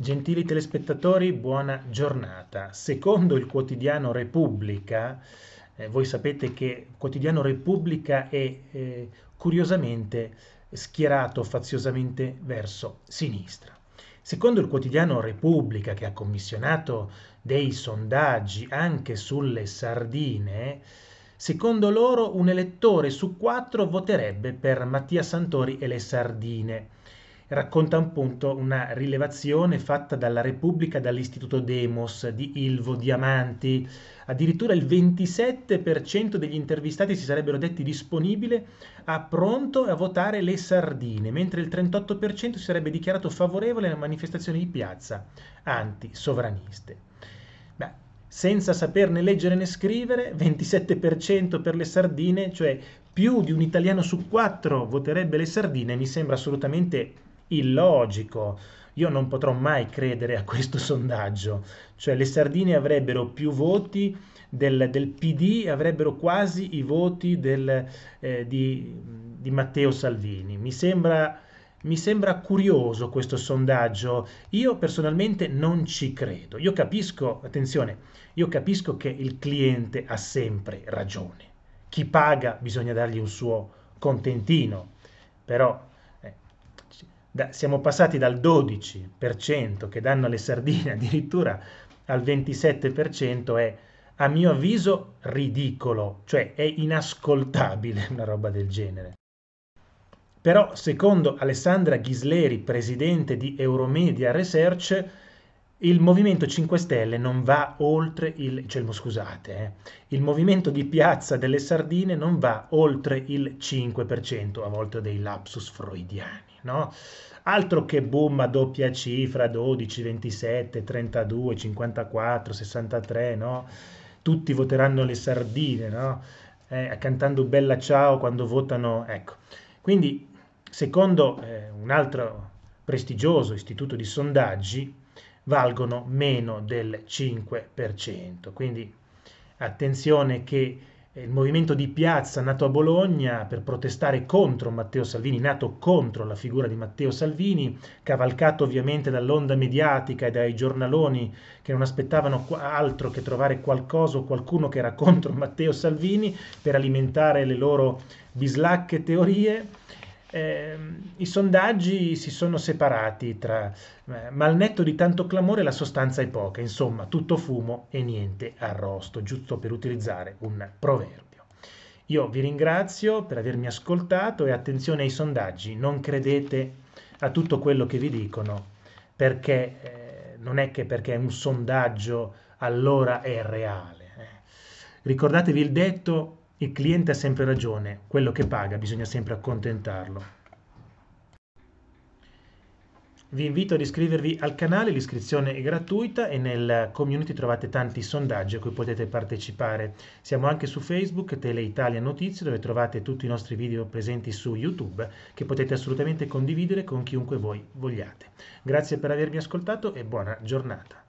Gentili telespettatori, buona giornata. Secondo il quotidiano Repubblica, eh, voi sapete che il quotidiano Repubblica è eh, curiosamente schierato faziosamente verso sinistra. Secondo il quotidiano Repubblica, che ha commissionato dei sondaggi anche sulle sardine, secondo loro un elettore su quattro voterebbe per Mattia Santori e le sardine racconta appunto una rilevazione fatta dalla Repubblica dall'Istituto Demos di Ilvo Diamanti. Addirittura il 27% degli intervistati si sarebbero detti disponibile a pronto a votare le sardine, mentre il 38% si sarebbe dichiarato favorevole alle manifestazioni di piazza anti-sovraniste. Beh, senza saperne leggere né scrivere, 27% per le sardine, cioè più di un italiano su quattro voterebbe le sardine, mi sembra assolutamente illogico. Io non potrò mai credere a questo sondaggio. Cioè le sardine avrebbero più voti del, del PD, avrebbero quasi i voti del, eh, di, di, Matteo Salvini. Mi sembra, mi sembra curioso questo sondaggio. Io personalmente non ci credo. Io capisco, attenzione, io capisco che il cliente ha sempre ragione. Chi paga bisogna dargli un suo contentino, però da, siamo passati dal 12% che danno alle sardine addirittura al 27% è a mio avviso ridicolo, cioè è inascoltabile una roba del genere. Però secondo Alessandra Ghisleri, presidente di Euromedia Research, il Movimento 5 Stelle non va oltre il, cioè, scusate, eh, il movimento di piazza delle sardine non va oltre il 5%, a volte dei lapsus freudiani no? Altro che boom a doppia cifra, 12, 27, 32, 54, 63, no? Tutti voteranno le sardine, no? Eh, cantando Bella Ciao quando votano, ecco. Quindi, secondo eh, un altro prestigioso istituto di sondaggi, valgono meno del 5%. Quindi attenzione che il movimento di piazza nato a Bologna per protestare contro Matteo Salvini, nato contro la figura di Matteo Salvini, cavalcato ovviamente dall'onda mediatica e dai giornaloni che non aspettavano altro che trovare qualcosa o qualcuno che era contro Matteo Salvini per alimentare le loro bislacche teorie eh, i sondaggi si sono separati tra, eh, ma al netto di tanto clamore la sostanza è poca, insomma tutto fumo e niente arrosto, giusto per utilizzare un proverbio. Io vi ringrazio per avermi ascoltato e attenzione ai sondaggi, non credete a tutto quello che vi dicono perché eh, non è che perché è un sondaggio allora è reale. Eh. Ricordatevi il detto il cliente ha sempre ragione, quello che paga bisogna sempre accontentarlo. Vi invito ad iscrivervi al canale, l'iscrizione è gratuita e nel community trovate tanti sondaggi a cui potete partecipare. Siamo anche su Facebook, Tele Italia Notizie, dove trovate tutti i nostri video presenti su YouTube che potete assolutamente condividere con chiunque voi vogliate. Grazie per avermi ascoltato e buona giornata.